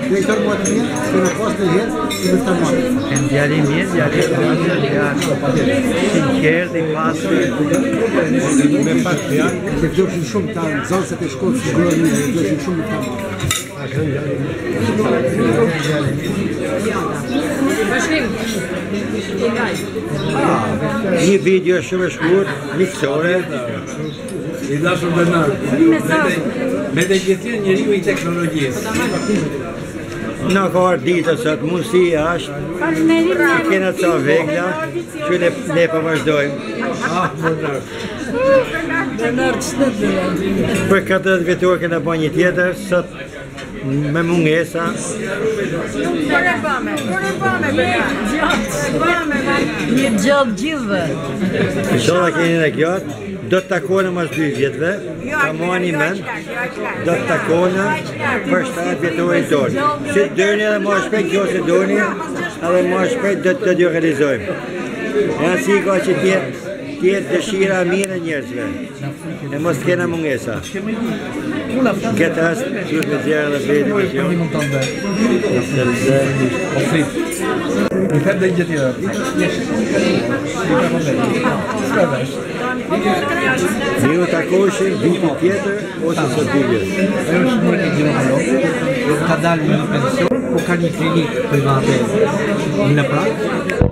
direktor më të mirë, që në posë të gjithë, i më të mërë. në djali mirë, djali të mërë, djali të mërë, që në kjerë dhe i pasë, me pak të janë. Se vjo që shumë të zonë se të shkotë, që gërë një, vjo shumë të mërë. Një video shumë e shkurë, një I dashur Bernard. Me me të gjithë njeriu i teknologjisë. Po Në kohër ditë sot, mund si e ashtë Në kena të sa vegla, Që ne, përvazhdojmë po Ah, Bernard Bernard Më nërë të Për këtë dhe vetuar këna për një tjetër Sot të me mungesa Për e bëme Për e bëme Për e bëme Për e bëme Për e bëme Për e Për e Për e Për e Për e do të takone mas dy vjetëve, ta një men, do të jo. takone jo, jo, për 7 vjetëve i dorë. Si të dërni edhe ma shpejt, kjo se dërni, edhe ma shpejt do të të diorganizojmë. Në si ka që tjetë, tjetë dëshira a mire njerëzve e mos të kena mungesa Këtë asë që të gjerë dhe vetë po në që po një mund të ndërë Në të ndërë O fritë Në të një tjetë Në të ndërë Në të Në të Në të të të të të të të të të të të të të të të Në Në Në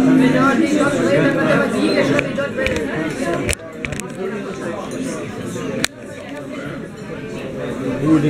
Gracias.